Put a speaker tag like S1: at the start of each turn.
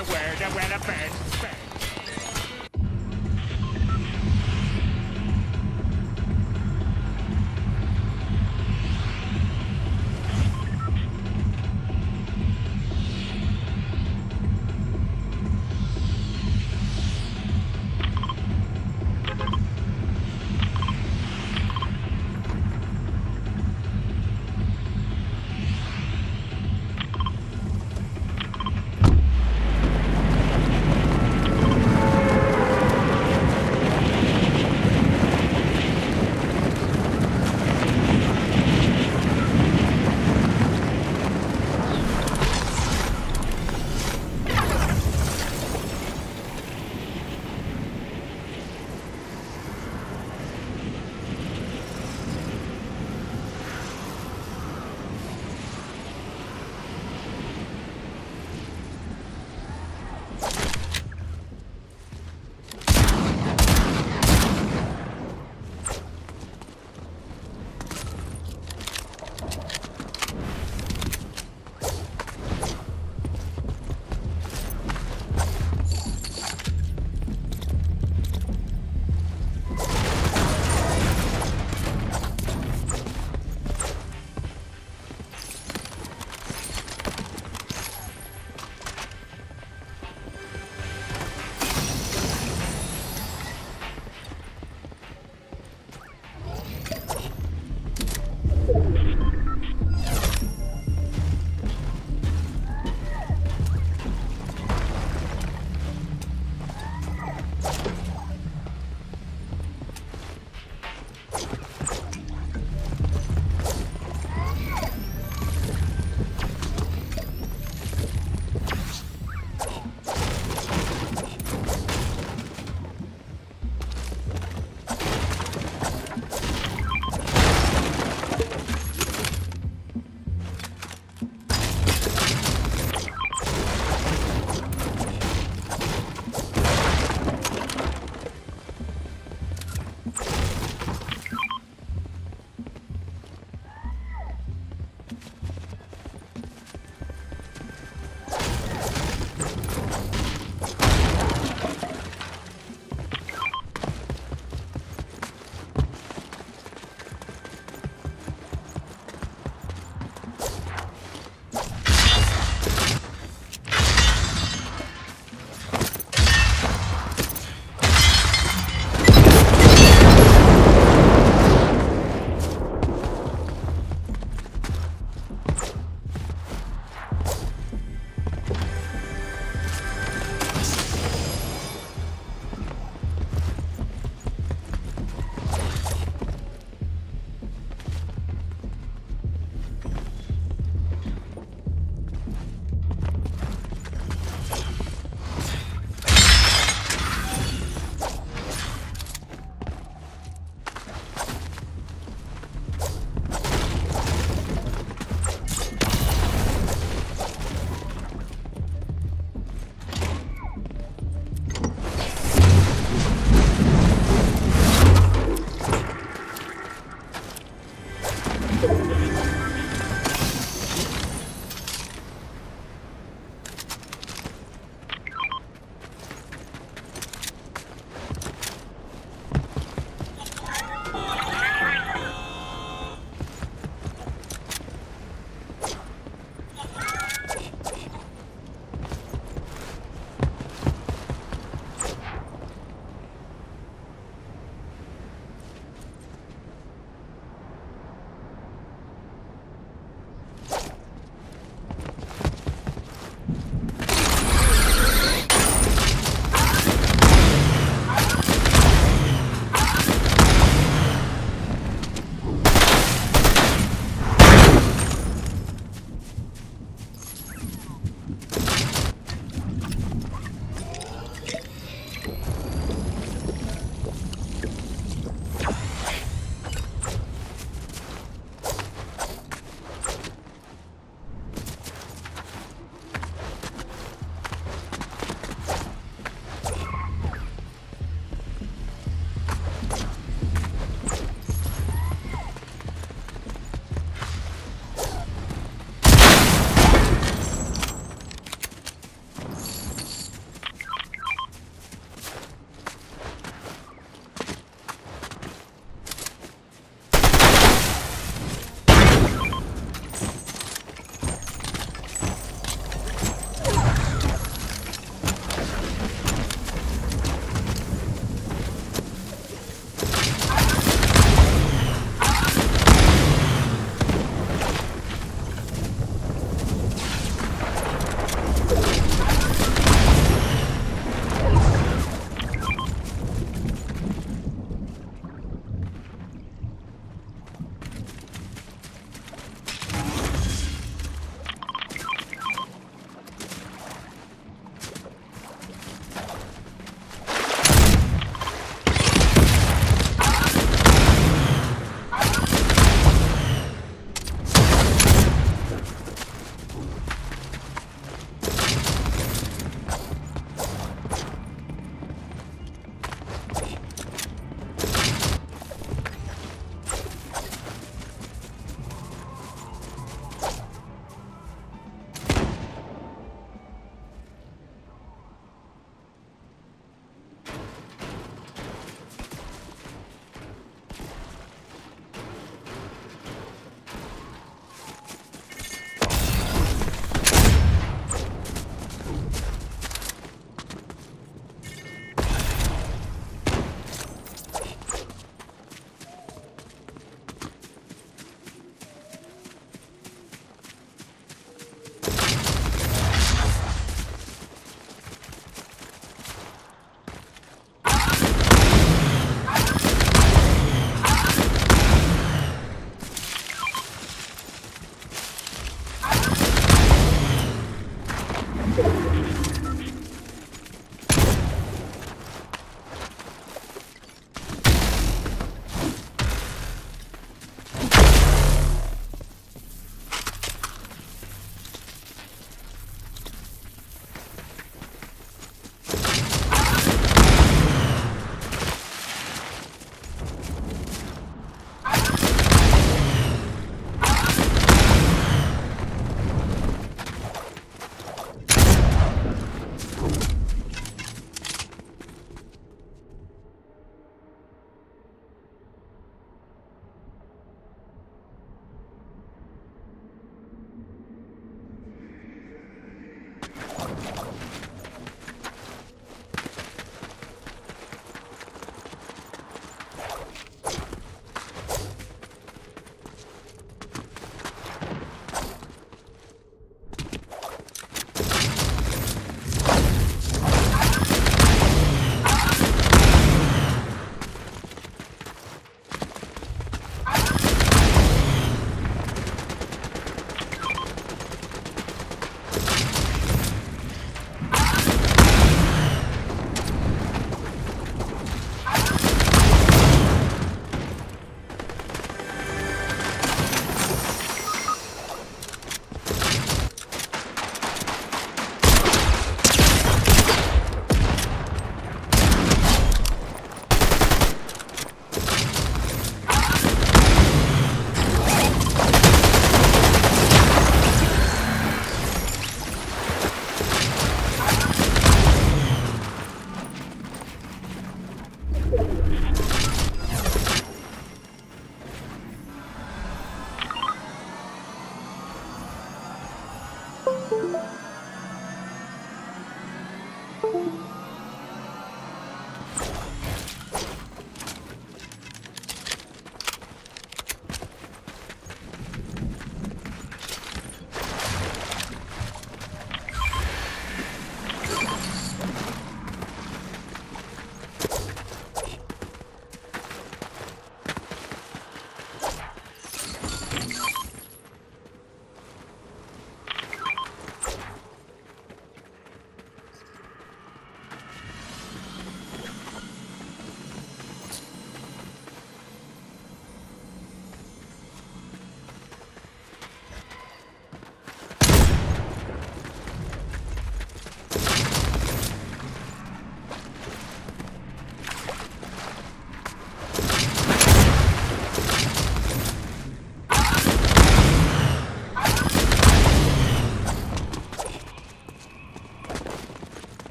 S1: is a word of when